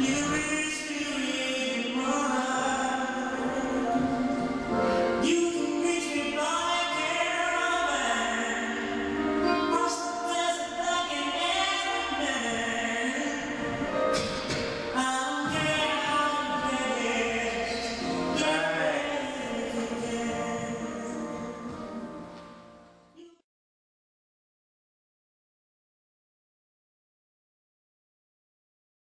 you.